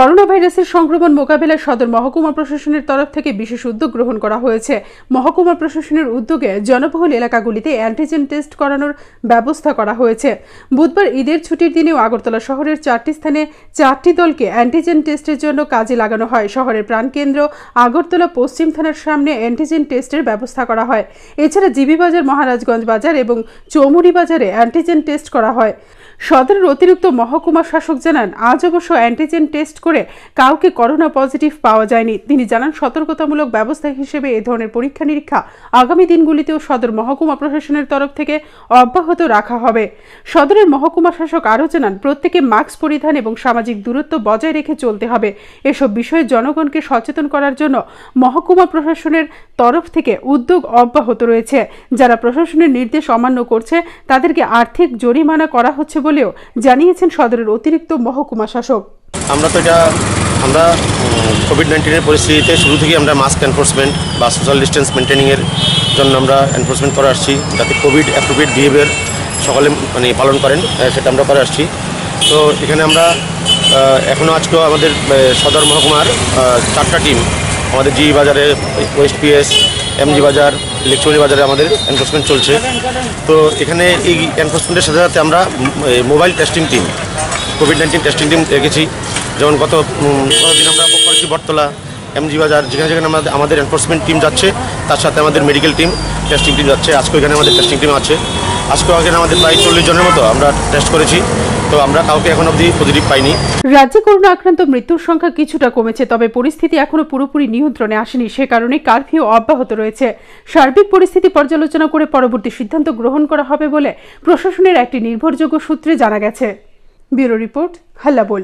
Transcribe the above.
Corona ভাইরাসের সংক্রমণ মোকাবিলায় সদর মহকুমা প্রশাসনের তরফ থেকে বিশেষ উদ্যোগ গ্রহণ করা হয়েছে। মহকুমা প্রশাসনের উদ্যোগে জনবহুল এলাকাগুলিতে অ্যান্টিজেন টেস্ট করানোর ব্যবস্থা করা হয়েছে। বুধবার ঈদের ছুটির দিনেও আগরতলা শহরের চারটি স্থানে চারটি দলকে অ্যান্টিজেন টেস্টের জন্য কাজে লাগানো হয়। শহরের প্রাণকেন্দ্র আগরতলা পশ্চিম থানার সামনে অ্যান্টিজেন টেস্টের ব্যবস্থা করা হয়। এছাড়া জিবি বাজার মহারাজগঞ্জ বাজার এবং চৌমুড়ি বাজারে অ্যান্টিজেন টেস্ট করা হয়। সদরের অতিরিক্ত মহকুমা শাসক জানান, আজ অবশ্য অ্যান্টিজেন টেস্ট করে কাউকে করোনা পজিটিভ পাওয়া যায়নি। তিনি জানান, সতর্কতামূলক ব্যবস্থা হিসেবে এ ধরনের পরীক্ষা নিরীক্ষা আগামী দিনগুলিতেও সদর মহকুমা প্রশাসনের তরফ থেকে অব্যাহত রাখা হবে। সদরের মহকুমা শাসক আরও জানান, প্রত্যেকে মাস্ক পরিধান এবং সামাজিক দূরত্ব বজায় রেখে চলতে হবে। এসব বিষয়ে জনগণকে সচেতন করার জন্য মহকুমা প্রশাসনের তরফ থেকে উদ্যোগ অব্যাহত রয়েছে। যারা প্রশাসনের নির্দেশ অমান্য করছে, তাদেরকে আর্থিক জরিমানা করা হচ্ছে বলেও জানিয়েছেন সদরের অতিরিক্ত মহকুমা শাসক। আমরা তো এটা, আমরা কোভিড নাইন্টিনের পরিস্থিতিতে শুরু থেকেই আমরা মাস্ক এনফোর্সমেন্ট বা সোশ্যাল ডিস্টেন্স মেনটেনিংয়ের জন্য আমরা এনফোর্সমেন্ট করে আসছি, যাতে কোভিড অ্যাপ্রোপ্রিয়েট বিহেভিয়ার সকলে মানে পালন করেন সেটা আমরা করে আসছি। তো এখানে আমরা এখনও আজকেও আমাদের সদর মহকুমার চারটা টিম আমাদের জি বাজারে West PS MG Bazar electronic বাজারে আমাদের এনফোর্সমেন্ট চলছে। তো এখানে এই এনফোর্সমেন্টের সাথে সাথে আমরা mobile testing team COVID nineteen testing team রেখেছি যেমন গত দিন আমরা করেছি বটতলা, এমজি বাজার, যেখানে যেখানে আমাদের আমাদের এনফোর্সমেন্ট টিম যাচ্ছে, তার সাথে আমাদের মেডিকেল টিম টেস্টিং টিম যাচ্ছে। আজকে এখানে আমাদের টেস্টিং টিম আছে। আজকেও এখানে আমাদের প্রায় চল্লিশ জনের মতো আমরা টেস্ট করেছি। তো আমরা কাউকে এখন অবধি পজিটিভ পাইনি। রাজ্যে করোনা আক্রান্ত মৃত্যুর সংখ্যা কিছুটা কমেছে, তবে পরিস্থিতি এখনও পুরোপুরি নিয়ন্ত্রণে আসেনি, সে কারণে কারফিউ অব্যাহত রয়েছে। সার্বিক পরিস্থিতি পর্যালোচনা করে পরবর্তী সিদ্ধান্ত গ্রহণ করা হবে বলে প্রশাসনের একটি নির্ভরযোগ্য সূত্রে জানা গেছে। Bureau report Hallabol.